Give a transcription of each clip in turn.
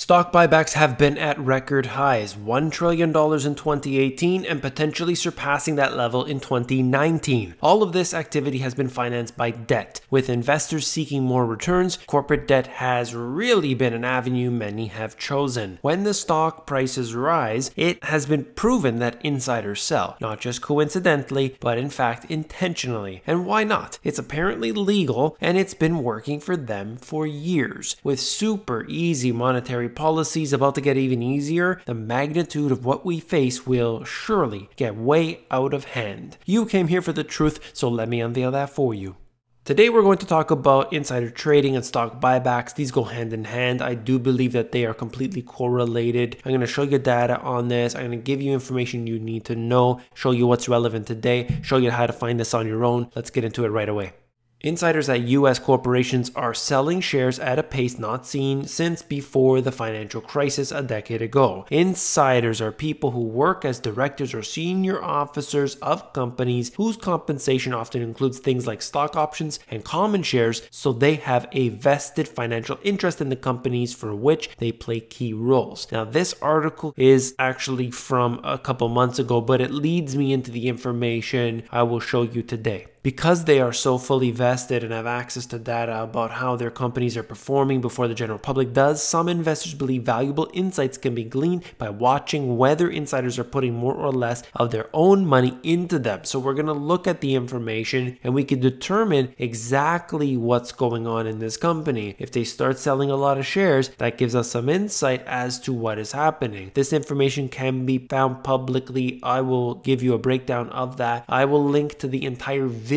Stock buybacks have been at record highs, $1 trillion in 2018 and potentially surpassing that level in 2019. All of this activity has been financed by debt. With investors seeking more returns, corporate debt has really been an avenue many have chosen. When the stock prices rise, it has been proven that insiders sell, not just coincidentally, but in fact intentionally. And why not? It's apparently legal and it's been working for them for years. With super easy monetary policies about to get even easier, the magnitude of what we face will surely get way out of hand. You came here for the truth, so let me unveil that for you. Today we're going to talk about insider trading and stock buybacks. These go hand in hand. I do believe that they are completely correlated. I'm going to show you data on this. I'm going to give you information you need to know, show you what's relevant today, show you how to find this on your own. Let's get into it right away. Insiders at US corporations are selling shares at a pace not seen since before the financial crisis a decade ago. Insiders are people who work as directors or senior officers of companies whose compensation often includes things like stock options and common shares, so they have a vested financial interest in the companies for which they play key roles. Now, this article is actually from a couple months ago, but it leads me into the information I will show you today because they are so fully vested and have access to data about how their companies are performing before the general public does, some investors believe valuable insights can be gleaned by watching whether insiders are putting more or less of their own money into them. So we're going to look at the information and we can determine exactly what's going on in this company. If they start selling a lot of shares, that gives us some insight as to what is happening. This information can be found publicly. I will give you a breakdown of that. I will link to the entire video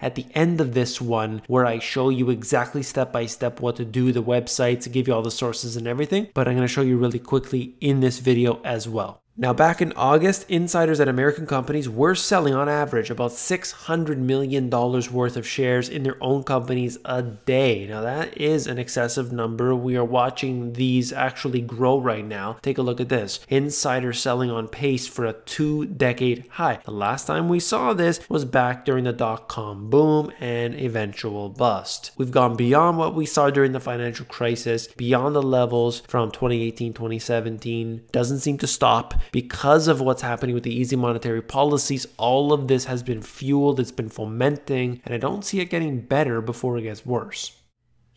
at the end of this one where I show you exactly step by step what to do, the website to give you all the sources and everything. But I'm going to show you really quickly in this video as well. Now, back in August, insiders at American companies were selling on average about $600 million worth of shares in their own companies a day. Now, that is an excessive number. We are watching these actually grow right now. Take a look at this. insider selling on pace for a two decade high. The last time we saw this was back during the dot com boom and eventual bust. We've gone beyond what we saw during the financial crisis, beyond the levels from 2018, 2017. Doesn't seem to stop because of what's happening with the easy monetary policies, all of this has been fueled, it's been fomenting, and I don't see it getting better before it gets worse.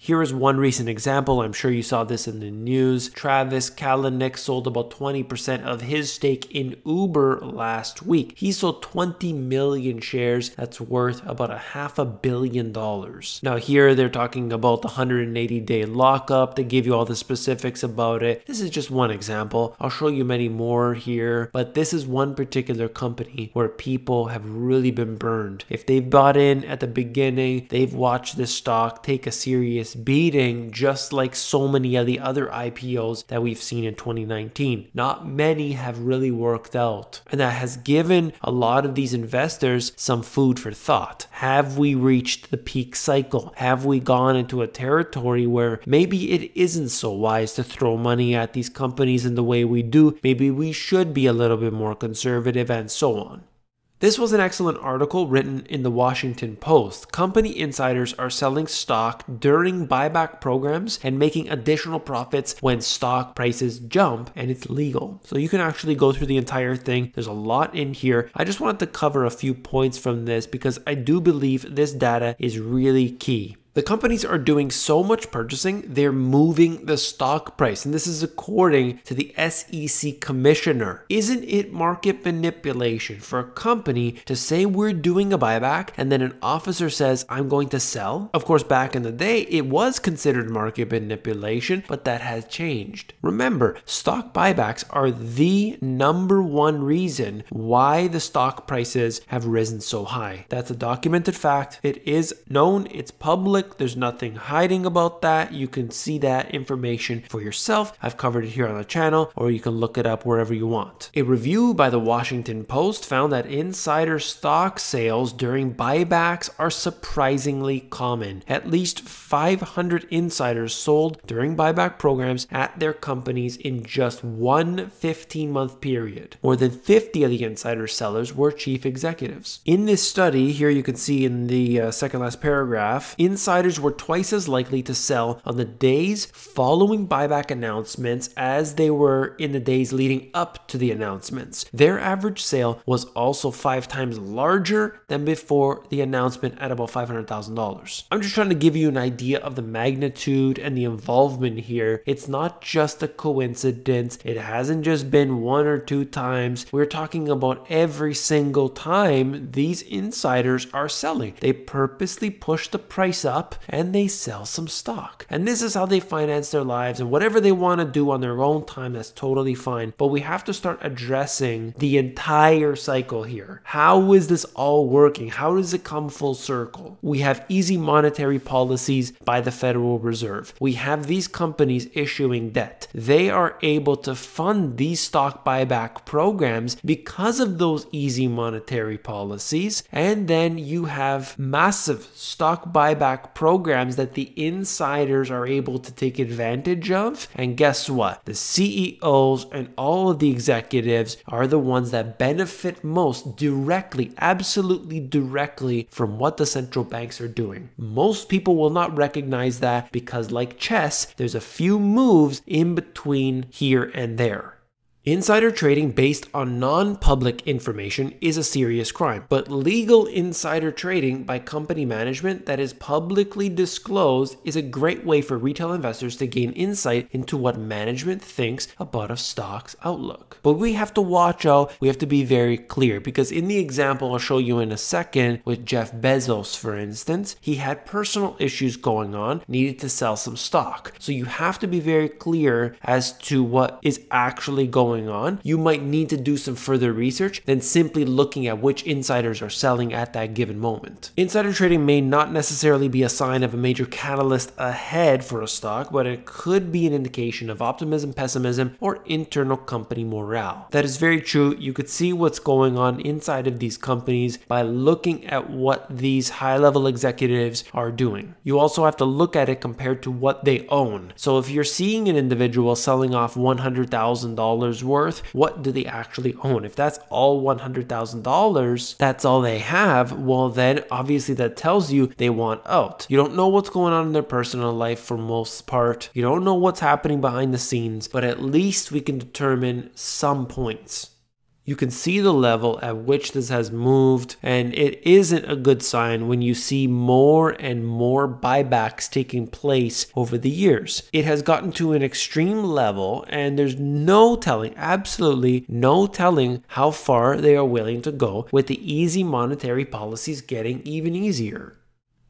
Here is one recent example. I'm sure you saw this in the news. Travis Kalanick sold about 20% of his stake in Uber last week. He sold 20 million shares. That's worth about a half a billion dollars. Now, here they're talking about the 180 day lockup. They give you all the specifics about it. This is just one example. I'll show you many more here, but this is one particular company where people have really been burned. If they've bought in at the beginning, they've watched this stock take a serious beating, just like so many of the other IPOs that we've seen in 2019. Not many have really worked out. And that has given a lot of these investors some food for thought. Have we reached the peak cycle? Have we gone into a territory where maybe it isn't so wise to throw money at these companies in the way we do? Maybe we should be a little bit more conservative and so on. This was an excellent article written in the Washington Post. Company insiders are selling stock during buyback programs and making additional profits when stock prices jump, and it's legal. So you can actually go through the entire thing. There's a lot in here. I just wanted to cover a few points from this because I do believe this data is really key. The companies are doing so much purchasing, they're moving the stock price. And this is according to the SEC commissioner. Isn't it market manipulation for a company to say we're doing a buyback and then an officer says, I'm going to sell? Of course, back in the day, it was considered market manipulation, but that has changed. Remember, stock buybacks are the number one reason why the stock prices have risen so high. That's a documented fact. It is known, it's public public. There's nothing hiding about that. You can see that information for yourself. I've covered it here on the channel, or you can look it up wherever you want. A review by the Washington Post found that insider stock sales during buybacks are surprisingly common. At least 500 insiders sold during buyback programs at their companies in just one 15 month period. More than 50 of the insider sellers were chief executives. In this study, here you can see in the uh, second last paragraph, insiders insiders were twice as likely to sell on the days following buyback announcements as they were in the days leading up to the announcements. Their average sale was also five times larger than before the announcement at about $500,000. I'm just trying to give you an idea of the magnitude and the involvement here. It's not just a coincidence, it hasn't just been one or two times. We're talking about every single time these insiders are selling. They purposely push the price up and they sell some stock. And this is how they finance their lives and whatever they want to do on their own time, that's totally fine. But we have to start addressing the entire cycle here. How is this all working? How does it come full circle? We have easy monetary policies by the Federal Reserve. We have these companies issuing debt. They are able to fund these stock buyback programs because of those easy monetary policies. And then you have massive stock buyback programs that the insiders are able to take advantage of. And guess what? The CEOs and all of the executives are the ones that benefit most directly, absolutely directly from what the central banks are doing. Most people will not recognize that because, like chess, there's a few moves in between here and there. Insider trading based on non public information is a serious crime, but legal insider trading by company management that is publicly disclosed is a great way for retail investors to gain insight into what management thinks about a stock's outlook. But we have to watch out, we have to be very clear because, in the example I'll show you in a second with Jeff Bezos, for instance, he had personal issues going on, needed to sell some stock. So you have to be very clear as to what is actually going going on, you might need to do some further research than simply looking at which insiders are selling at that given moment. Insider trading may not necessarily be a sign of a major catalyst ahead for a stock, but it could be an indication of optimism, pessimism, or internal company morale. That is very true. You could see what's going on inside of these companies by looking at what these high level executives are doing. You also have to look at it compared to what they own. So if you're seeing an individual selling off $100,000 worth, what do they actually own? If that's all $100,000, that's all they have, well, then obviously that tells you they want out. You don't know what's going on in their personal life for most part. You don't know what's happening behind the scenes, but at least we can determine some points. You can see the level at which this has moved, and it isn't a good sign when you see more and more buybacks taking place over the years. It has gotten to an extreme level, and there's no telling, absolutely no telling, how far they are willing to go with the easy monetary policies getting even easier.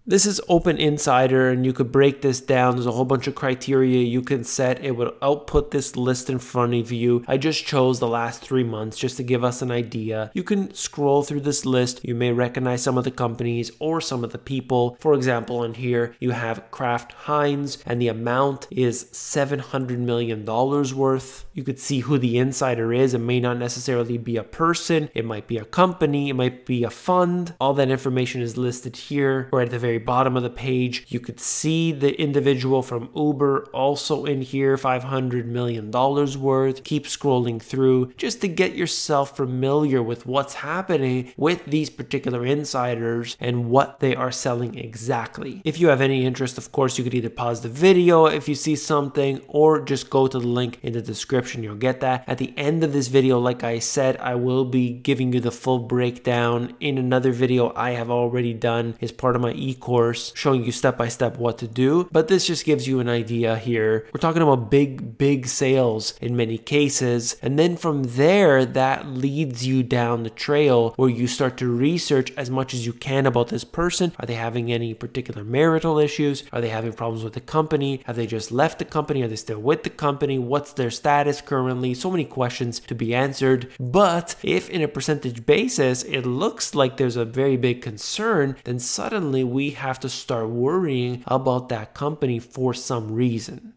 This is Open Insider, and you could break this down. There's a whole bunch of criteria you can set. It would output this list in front of you. I just chose the last three months just to give us an idea. You can scroll through this list. You may recognize some of the companies or some of the people. For example, in here, you have Kraft Heinz, and the amount is $700 million worth. You could see who the insider is. It may not necessarily be a person, it might be a company, it might be a fund. All that information is listed here or at the very very bottom of the page. You could see the individual from Uber also in here, $500 million worth. Keep scrolling through just to get yourself familiar with what's happening with these particular insiders and what they are selling exactly. If you have any interest, of course, you could either pause the video if you see something or just go to the link in the description. You'll get that. At the end of this video, like I said, I will be giving you the full breakdown in another video I have already done as part of my e course showing you step by step what to do, but this just gives you an idea here. We're talking about big, big sales in many cases. And then from there, that leads you down the trail where you start to research as much as you can about this person. Are they having any particular marital issues? Are they having problems with the company? Have they just left the company? Are they still with the company? What's their status currently? So many questions to be answered. But if in a percentage basis, it looks like there's a very big concern, then suddenly we have to start worrying about that company for some reason.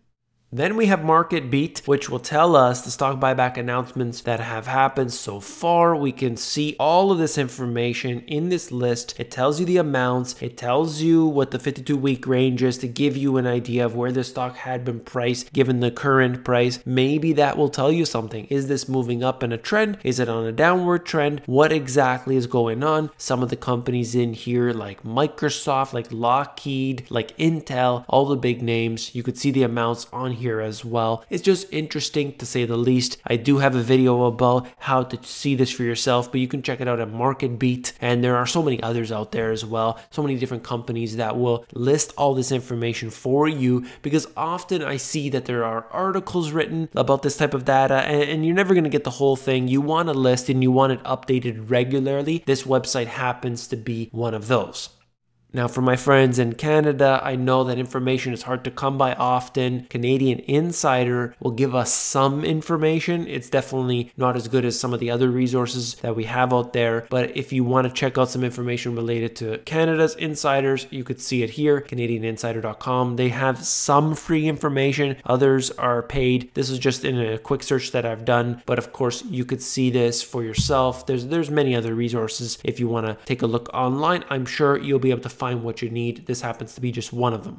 Then we have Market Beat, which will tell us the stock buyback announcements that have happened so far. We can see all of this information in this list. It tells you the amounts, it tells you what the 52 week range is to give you an idea of where the stock had been priced given the current price. Maybe that will tell you something. Is this moving up in a trend? Is it on a downward trend? What exactly is going on? Some of the companies in here, like Microsoft, like Lockheed, like Intel, all the big names, you could see the amounts on here here as well. It's just interesting to say the least. I do have a video about how to see this for yourself, but you can check it out at Market Beat. And there are so many others out there as well. So many different companies that will list all this information for you because often I see that there are articles written about this type of data and, and you're never going to get the whole thing. You want a list and you want it updated regularly. This website happens to be one of those. Now, for my friends in Canada, I know that information is hard to come by often. Canadian Insider will give us some information. It's definitely not as good as some of the other resources that we have out there. But if you want to check out some information related to Canada's insiders, you could see it here, CanadianInsider.com. They have some free information, others are paid. This is just in a quick search that I've done, but of course, you could see this for yourself. There's there's many other resources if you want to take a look online. I'm sure you'll be able to find what you need. This happens to be just one of them.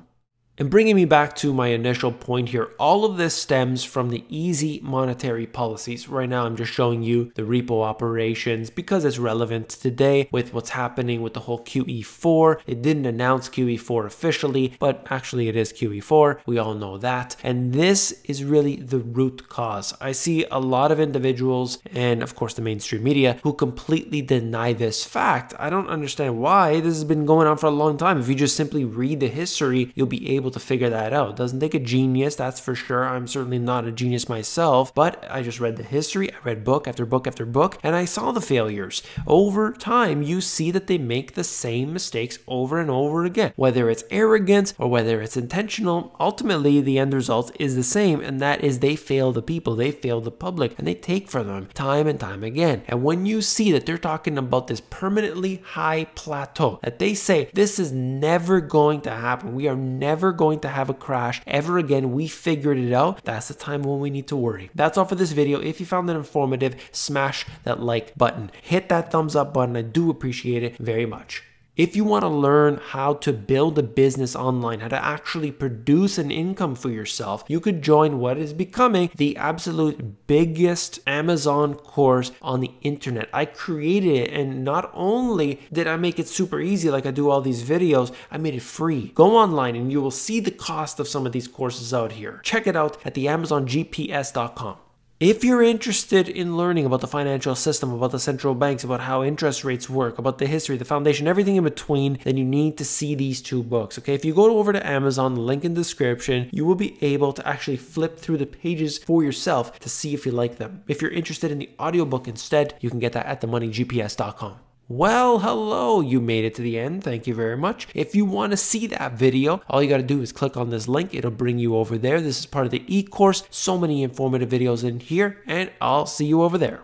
And bringing me back to my initial point here, all of this stems from the easy monetary policies. Right now, I'm just showing you the repo operations because it's relevant today with what's happening with the whole QE4. It didn't announce QE4 officially, but actually it is QE4. We all know that. And this is really the root cause. I see a lot of individuals and of course the mainstream media who completely deny this fact. I don't understand why this has been going on for a long time. If you just simply read the history, you'll be able able to figure that out. Doesn't take a genius, that's for sure. I'm certainly not a genius myself, but I just read the history, I read book after book after book, and I saw the failures. Over time, you see that they make the same mistakes over and over again. Whether it's arrogance or whether it's intentional, ultimately the end result is the same, and that is they fail the people, they fail the public, and they take from them time and time again. And when you see that they're talking about this permanently high plateau, that they say this is never going to happen, we are never going to have a crash ever again. We figured it out. That's the time when we need to worry. That's all for this video. If you found it informative, smash that like button. Hit that thumbs up button. I do appreciate it very much. If you want to learn how to build a business online, how to actually produce an income for yourself, you could join what is becoming the absolute biggest Amazon course on the internet. I created it, and not only did I make it super easy like I do all these videos, I made it free. Go online and you will see the cost of some of these courses out here. Check it out at the AmazonGPS.com. If you're interested in learning about the financial system, about the central banks, about how interest rates work, about the history, the foundation, everything in between, then you need to see these two books. Okay, if you go over to Amazon, link in the description, you will be able to actually flip through the pages for yourself to see if you like them. If you're interested in the audiobook instead, you can get that at themoneygps.com. Well, hello, you made it to the end. Thank you very much. If you want to see that video, all you got to do is click on this link. It'll bring you over there. This is part of the e-course. So many informative videos in here, and I'll see you over there.